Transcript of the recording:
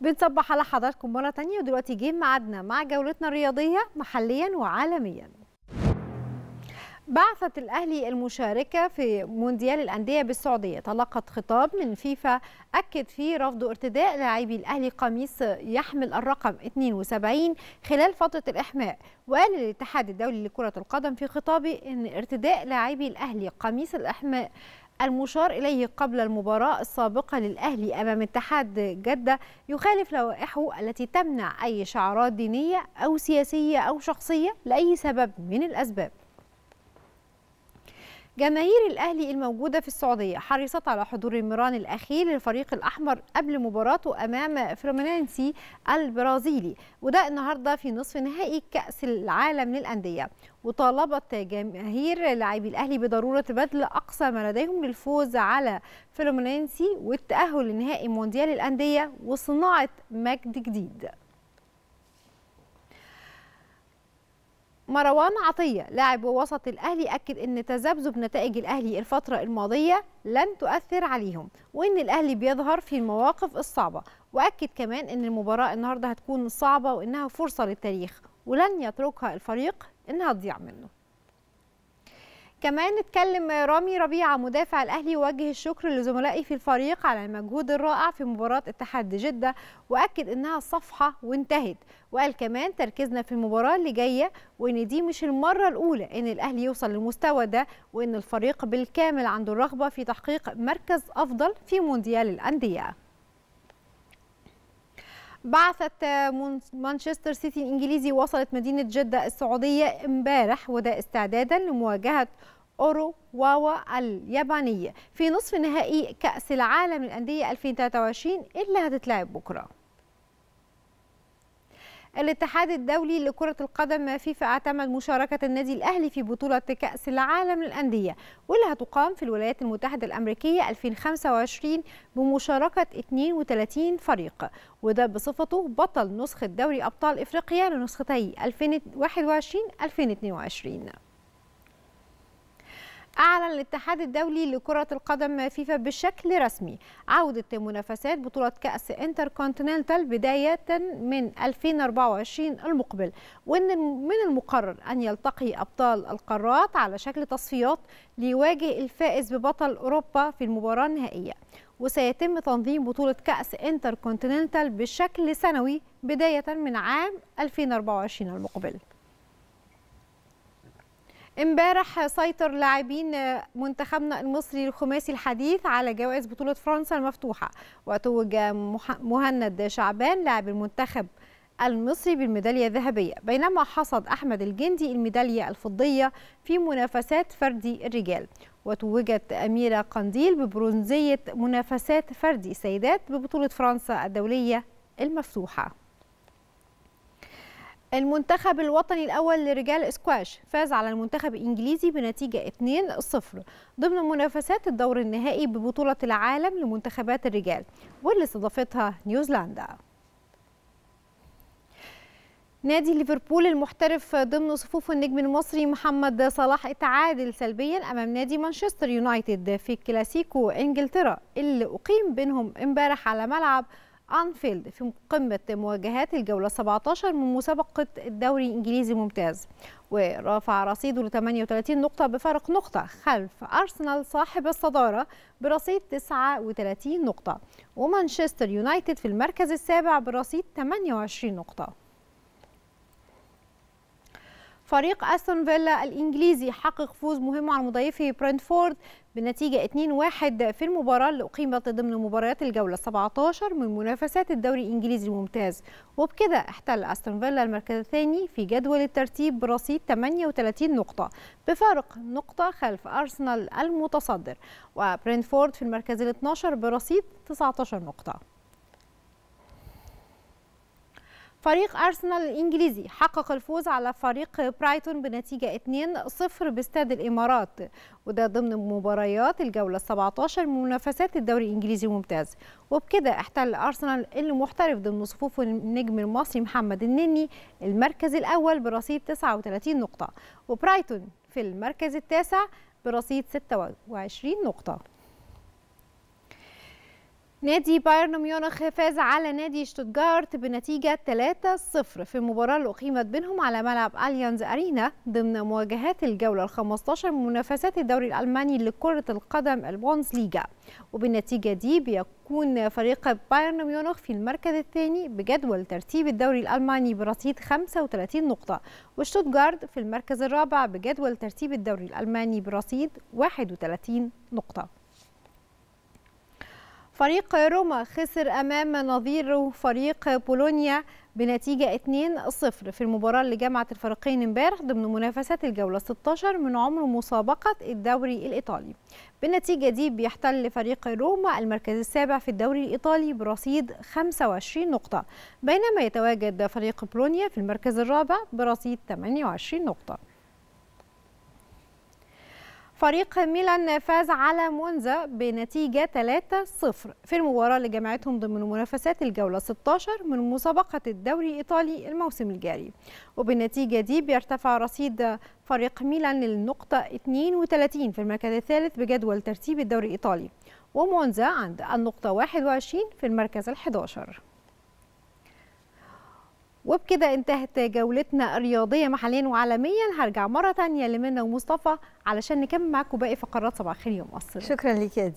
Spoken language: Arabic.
بنصبح على حضراتكم مرة تانية ودلوقتي جه ميعادنا مع جولتنا الرياضية محليا وعالميا. بعثة الأهلي المشاركة في مونديال الأندية بالسعودية. تلقت خطاب من فيفا أكد فيه رفض ارتداء لاعبي الأهلي قميص يحمل الرقم 72 خلال فترة الإحماء. وقال الاتحاد الدولي لكرة القدم في خطابه أن ارتداء لاعبي الأهلي قميص الإحماء المشار إليه قبل المباراة السابقة للأهلي أمام اتحاد جدة يخالف لوائحه التي تمنع أي شعارات دينية أو سياسية أو شخصية لأي سبب من الأسباب. جماهير الأهلي الموجودة في السعودية حرصت على حضور المران الأخير للفريق الأحمر قبل مباراته أمام فريمونينسي البرازيلي وده النهاردة في نصف نهائي كأس العالم للأندية. وطالبت جماهير لاعبي الأهلي بضرورة بذل أقصى ما لديهم للفوز على فريمونينسي والتأهل لنهائي مونديال الأندية وصناعة مجد جديد. مروان عطية لاعب وسط الأهلي أكد أن تذبذب نتائج الأهلي الفترة الماضية لن تؤثر عليهم وأن الأهلي بيظهر في المواقف الصعبة وأكد كمان أن المباراة النهاردة هتكون صعبة وأنها فرصة للتاريخ ولن يتركها الفريق أنها تضيع منه. كمان اتكلم رامي ربيعة مدافع الأهلي ووجه الشكر لزملائي في الفريق على المجهود الرائع في مباراة اتحاد جدة وأكد إنها صفحة وانتهت. وقال كمان تركيزنا في المباراة اللي جاية وإن دي مش المرة الأولى إن الأهلي يوصل للمستوى ده وإن الفريق بالكامل عنده الرغبة في تحقيق مركز أفضل في مونديال الأندية. بعثت مانشستر سيتي الإنجليزي وصلت مدينة جدة السعودية امبارح وده استعدادا لمواجهة أورو واوا اليابانية في نصف نهائي كأس العالم للأندية 2023 اللي هتتلعب بكرة. الاتحاد الدولي لكرة القدم فيفا اعتمد مشاركة النادي الأهلي في بطولة كأس العالم للأندية واللي هتقام في الولايات المتحدة الأمريكية 2025 بمشاركة 32 فريق. وده بصفته بطل نسخة دوري أبطال إفريقيا لنسختي 2021-2022 أعلن الاتحاد الدولي لكرة القدم فيفا بشكل رسمي. عودة منافسات بطولة كأس إنتركونتيننتال بداية من 2024 المقبل وأن من المقرر أن يلتقي أبطال القارات على شكل تصفيات ليواجه الفائز ببطل أوروبا في المباراة النهائية. وسيتم تنظيم بطولة كأس إنتركونتيننتال بشكل سنوي بداية من عام 2024 المقبل. امبارح سيطر لاعبين منتخبنا المصري الخماسي الحديث على جوائز بطولة فرنسا المفتوحة. وتوج مهند شعبان لاعب المنتخب المصري بالميدالية الذهبية بينما حصد أحمد الجندي الميدالية الفضية في منافسات فردي الرجال. وتوجت أميرة قنديل ببرونزية منافسات فردي سيدات ببطولة فرنسا الدولية المفتوحة. المنتخب الوطني الأول لرجال اسكواش فاز على المنتخب الإنجليزي بنتيجة 2-0 ضمن منافسات الدور النهائي ببطولة العالم لمنتخبات الرجال واللي استضافتها نيوزيلندا. نادي ليفربول المحترف ضمن صفوف النجم المصري محمد صلاح اتعادل سلبيا أمام نادي مانشستر يونايتد في كلاسيكو إنجلترا اللي أقيم بينهم امبارح على ملعب أنفيلد في قمة مواجهات الجولة 17 من مسابقة الدوري الإنجليزي الممتاز ورفع رصيده ل 38 نقطة بفارق نقطة خلف أرسنال صاحب الصدارة برصيد 39 نقطة ومانشستر يونايتد في المركز السابع برصيد 28 نقطة. فريق أستون فيلا الإنجليزي حقق فوز مهم على مضيفه برنتفورد بنتيجة 2-1 في المباراة اللي أقيمت ضمن مباريات الجولة 17 من منافسات الدوري الإنجليزي الممتاز. وبكده احتل أستون فيلا المركز الثاني في جدول الترتيب برصيد 38 نقطة بفارق نقطة خلف أرسنال المتصدر وبرنتفورد في المركز ال 12 برصيد 19 نقطة. فريق أرسنال الإنجليزي حقق الفوز على فريق برايتون بنتيجة 2-0 باستاد الإمارات وده ضمن مباريات الجولة 17 من منافسات الدوري الإنجليزي الممتاز وبكده احتل أرسنال اللي محترف ضمن صفوف النجم المصري محمد النني المركز الأول برصيد 39 نقطة وبرايتون في المركز التاسع برصيد 26 نقطة. نادي بايرن ميونخ فاز على نادي شتوتجارت بنتيجة 3-0 في المباراة اللي أقيمت بينهم على ملعب أليانز أرينا ضمن مواجهات الجولة ال15 من منافسات الدوري الألماني لكرة القدم البوندسليجا وبالنتيجة دي بيكون فريق بايرن ميونخ في المركز الثاني بجدول ترتيب الدوري الألماني برصيد 35 نقطة وشتوتجارت في المركز الرابع بجدول ترتيب الدوري الألماني برصيد 31 نقطة. فريق روما خسر أمام نظيره فريق بولونيا بنتيجة 2-0 في المباراة اللي جمعت الفريقين امبارح ضمن منافسات الجولة 16 من عمر مسابقة الدوري الإيطالي. بالنتيجة دي بيحتل فريق روما المركز السابع في الدوري الإيطالي برصيد 25 نقطة بينما يتواجد فريق بولونيا في المركز الرابع برصيد 28 نقطة. فريق ميلان فاز على مونزا بنتيجة 3-0 في المباراة اللي جمعتهم ضمن منافسات الجولة 16 من مسابقة الدوري الإيطالي الموسم الجاري. وبالنتيجة دي بيرتفع رصيد فريق ميلان للنقطة 32 في المركز الثالث بجدول ترتيب الدوري الإيطالي. ومونزا عند النقطة 21 في المركز ال11 وبكده انتهت جولتنا الرياضية محليا وعالميا. هرجع مرة تانية لمنى ومصطفى علشان نكمل معاكم باقي فقرات صباح الخير. يوم مصر. شكرا لك يا